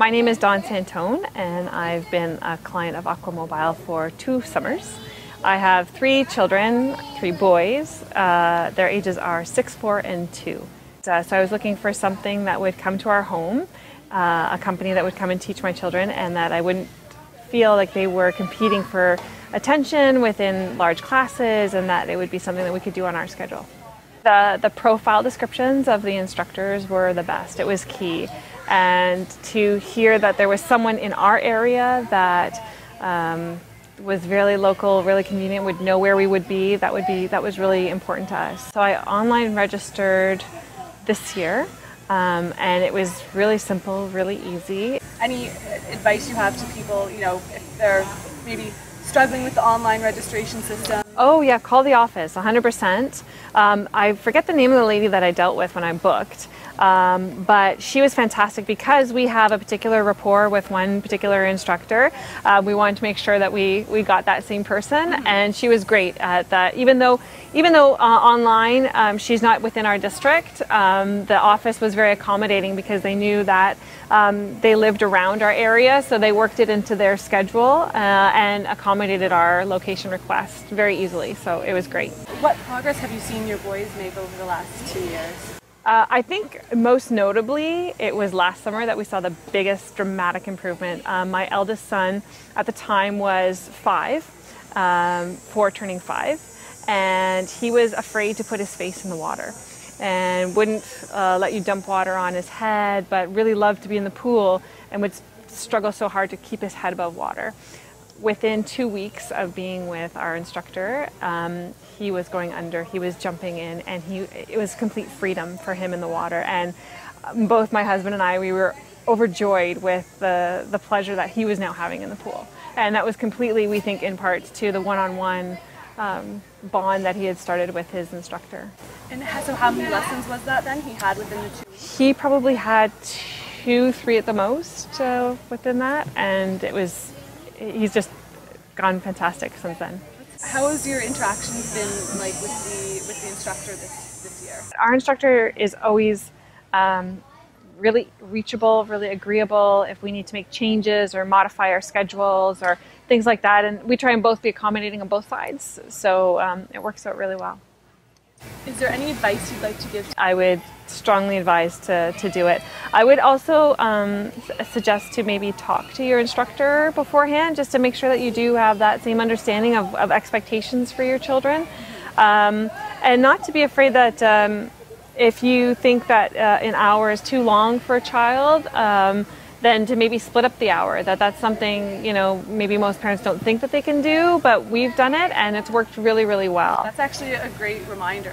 My name is Dawn Santone, and I've been a client of Aquamobile for two summers. I have three children, three boys. Uh, their ages are six, four, and two. Uh, so I was looking for something that would come to our home, uh, a company that would come and teach my children, and that I wouldn't feel like they were competing for attention within large classes, and that it would be something that we could do on our schedule. The, the profile descriptions of the instructors were the best. It was key and to hear that there was someone in our area that um, was really local, really convenient, would know where we would be. That would be that was really important to us. So I online registered this year, um, and it was really simple, really easy. Any advice you have to people, you know, if they're maybe struggling with the online registration system? Oh yeah, call the office, 100%. Um, I forget the name of the lady that I dealt with when I booked, um, but she was fantastic because we have a particular rapport with one particular instructor. Uh, we wanted to make sure that we, we got that same person, mm-hmm. and she was great at that. Even though even though uh, online um, she's not within our district, um, the office was very accommodating because they knew that um, they lived around our area, so they worked it into their schedule uh, and accommodated our location request very easily. So it was great. What progress have you seen your boys make over the last two years? Uh, I think most notably, it was last summer that we saw the biggest dramatic improvement. Um, my eldest son at the time was five, um, four turning five, and he was afraid to put his face in the water and wouldn't uh, let you dump water on his head, but really loved to be in the pool and would struggle so hard to keep his head above water within two weeks of being with our instructor, um, he was going under, he was jumping in, and he it was complete freedom for him in the water. And um, both my husband and I, we were overjoyed with the, the pleasure that he was now having in the pool. And that was completely, we think, in part to the one-on-one um, bond that he had started with his instructor. And so how many lessons was that then he had within the two He probably had two, three at the most uh, within that, and it was he's just gone fantastic since then. How has your interactions been like with the with the instructor this this year? Our instructor is always um, really reachable, really agreeable. If we need to make changes or modify our schedules or things like that, and we try and both be accommodating on both sides, so um, it works out really well. Is there any advice you'd like to give? I would strongly advise to, to do it. I would also um, suggest to maybe talk to your instructor beforehand just to make sure that you do have that same understanding of, of expectations for your children. Um, and not to be afraid that um, if you think that uh, an hour is too long for a child, um, then to maybe split up the hour that that's something you know maybe most parents don't think that they can do but we've done it and it's worked really really well that's actually a great reminder